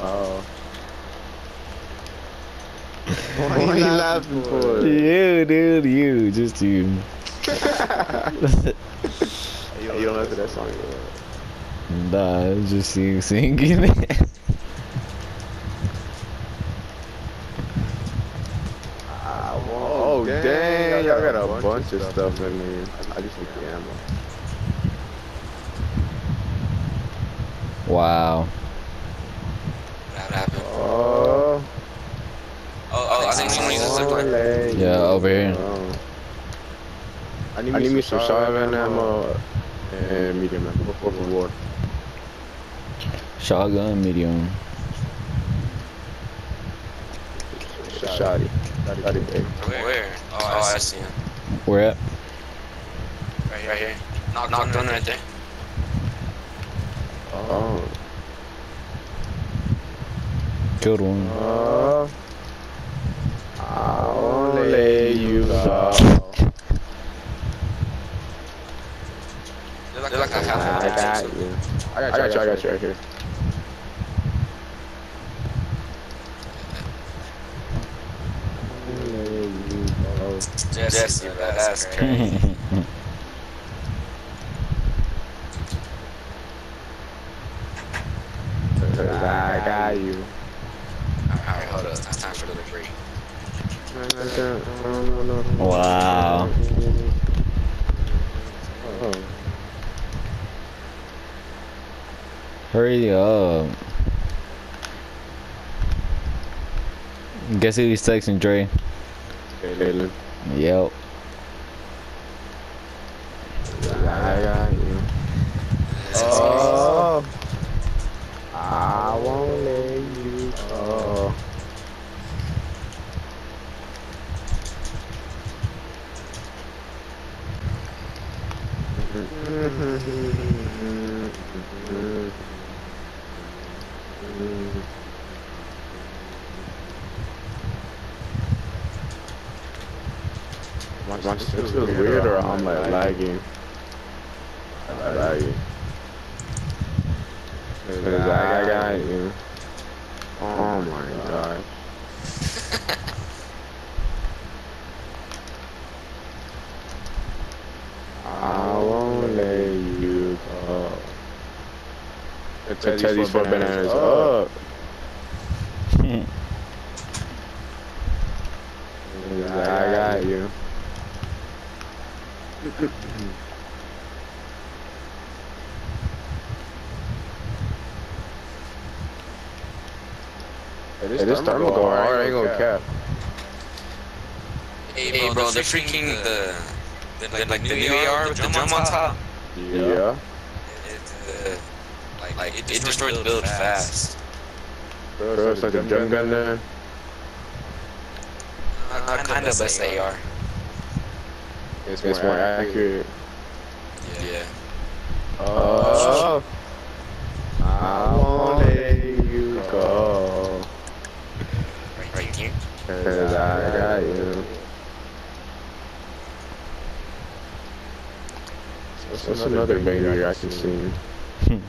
oh. What are you laughing for? You, dude, you, just you. you don't to that song. Nah, it's just you singing it. Oh, dang, y'all got a bunch of stuff in here. I just need the ammo. Wow. What happened? Oh, Oh, oh, I think someone uses zip line. Olay. Yeah, over here. Oh. I need, I need me some shotgun ammo and uh, uh, medium ammo before the war. Shotgun, medium. Shotty. Shotty big. Where? Oh, I oh, see him. Where at? Right, right here. Knock, knock done right there. Oh. Good one. Oh. I'll let you go. They're like, they're like a half I got that. you. I got you. I got you right here. Jesse, bro, that's crazy. I got you. Alright, hold up. It's time for the break. wow. Oh. Hurry up. Guess who he's texting Dre? Caleb. Yep. I got you. Oh. I won't let you go. My, my shit feels weird or I'm like lagging. I'm lagging. Cause I got you. Oh my god. I won't let you go. It's a Teddy's for bananas up. Cause I got you. Hey, this thermal go hard. I ain't gonna cap. Hey, bro, they're freaking the, the, like, like the new AR with the drum on top. Yeah. It, uh, like, like it, it destroyed the build fast. Bro, it's like a drum gun there. Uh, Not kind of best AR. It's, it's more accurate. Yeah. Oh. oh. I won't let you go. Right, right here. Cause I got you. What's another banger I can sing?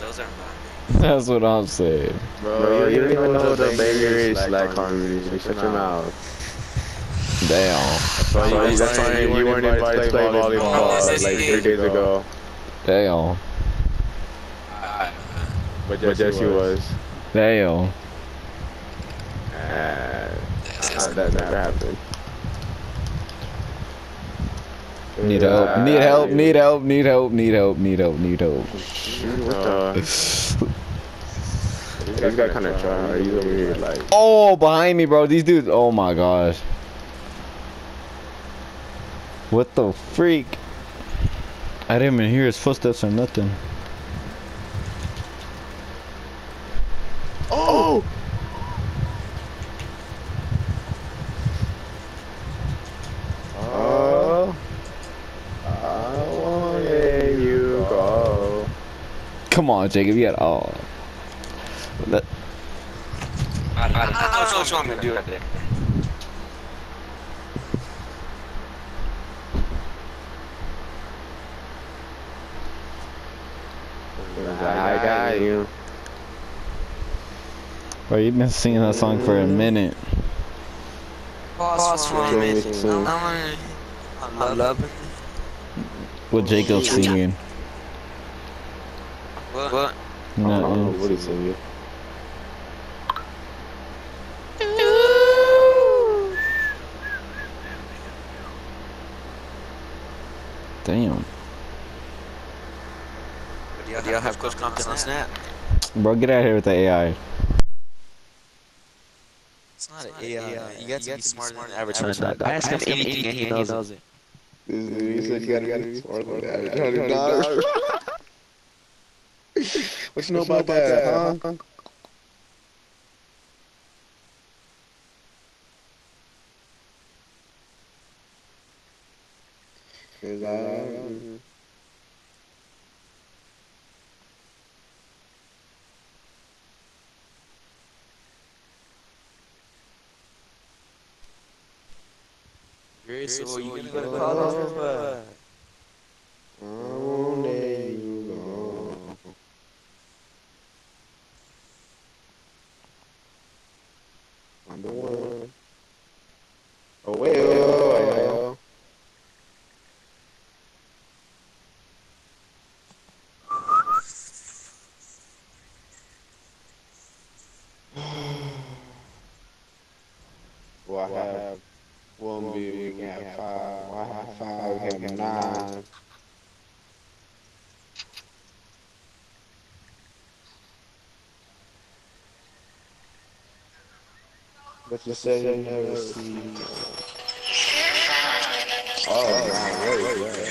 Those, those are mine. That's what I'm saying. Bro, you don't even know what a banger is like harmony. Shut your mouth. Damn. That's why, that's why you weren't invited to play volleyball like three days ago. Damn. Uh, But Jesse was. Damn. Uh, that's- that never happened. Need help. Need help. Need help. Need help. Need help. Need help. Need help. What the? This guy kind of try. He's over here like. Oh, behind me, bro. These dudes. Oh my gosh. What the freak? I didn't even hear his footsteps or nothing. Oh! Oh. I won't let you go. Come on, Jacob. You got oh. That, I don't know what you want me to do right there. I got you. Bro, you've been singing that song for a minute. Pause for a minute. I'm, I'm loving. What Jacob singing? What? What? I don't know what he's singing. Damn. Do y'all, do have Coach Compton on Snap? Bro, get out of here with the AI. It's not an AI. You got to be smarter than the average person. Ask him anything and he knows it. You said you gotta, gotta be smart like that. What you know about that, huh? Is that? Great, so you gonna go to college or I won't let you go. I'm the one. Oh, wait, wait, wait, wait, wait. Well, I have one view, we can have five. Well, I have five, we have nine. But you say you never see. Oh, wait, wait, wait.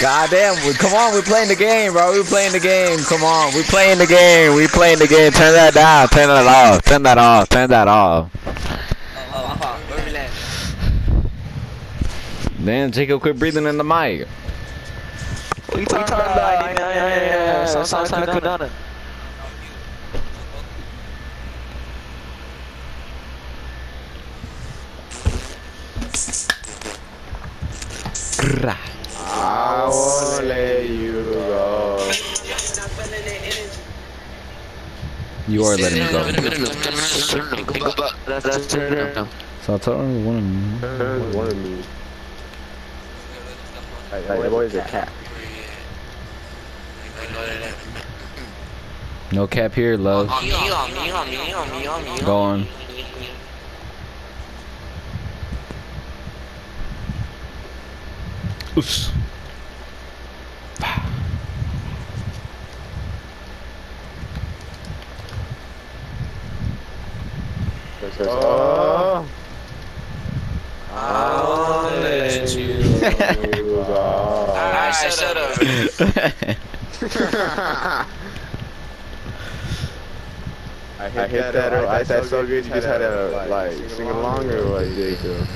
Goddamn, we, come on, we're playing the game, bro. We're playing the game. Come on, we're playing the game. We're playing the game. Turn that down. Turn that off. Turn that off. Turn that off. Damn, Jacob, quit breathing in the mic. What you talking about? Yeah, yeah, yeah, yeah. Sometimes I could done it. I won't let you go. You are letting me go. So I told him one of them. Turn one of me. Hey, hey, that a cat. No cap here, love. Go on. Oops. Oh, I won't let you. go. Shut up. I hit, I hit that, uh, I hit that so good, you just had to, like, sing along or what, Jacob?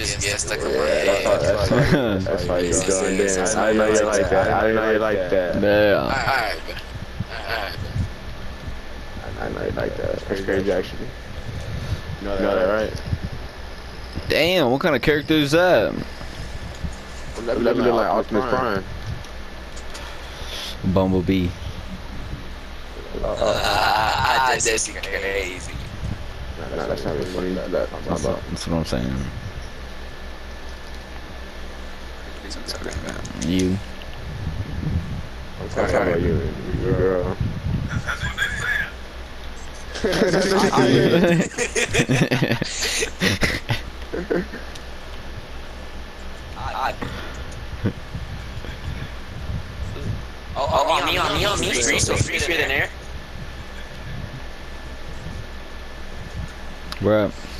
It's just stuck in my head. that's why, that's why, you're going dance. I know you like that, I know you like that. Yeah. Alright, alright. I know you like that, that's crazy actually. You know that, right? Damn, what kind of character is that? Let me look like Optimus Prime. Bumblebee. Ah, that's crazy. Nah, that's not really funny. That's what I'm saying. You. I'm talking about you, you girl. Oh, oh, on me, on me, on me. Freeze, freeze, freeze in there. Bruh. Auto create. Oh.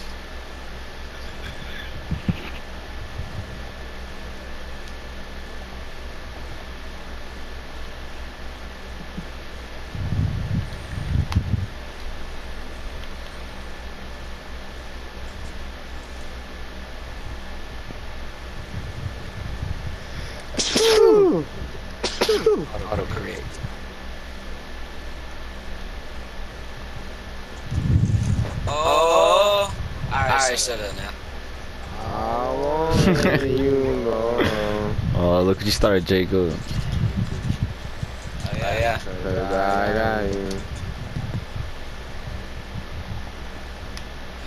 Alright, shut up now. I won't let you go. Oh, look what you started, Jacob. Oh, yeah. Cause I got you.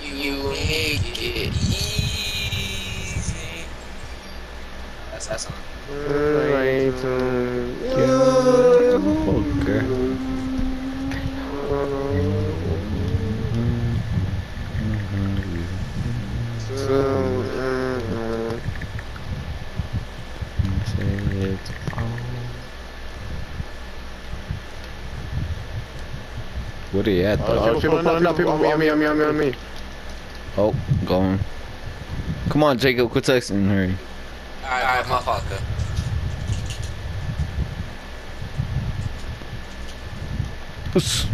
You make it easy. That's that song. Way to Okay. you. What are you at though? Oh, people pulling up, people on me, on me, on me, on me. Oh, going. Come on, Jacob, quit texting, hurry. Alright, alright, motherfucker. Oos.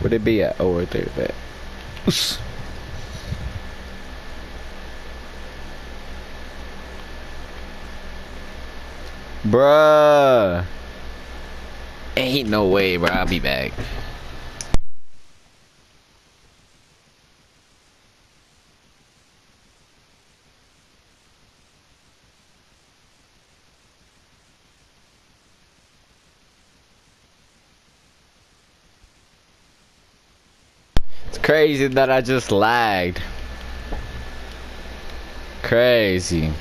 Where they be at? Oh, right there, that. Oos. Bruh. Ain't no way, bruh. I'll be back. Crazy that I just lagged. Crazy.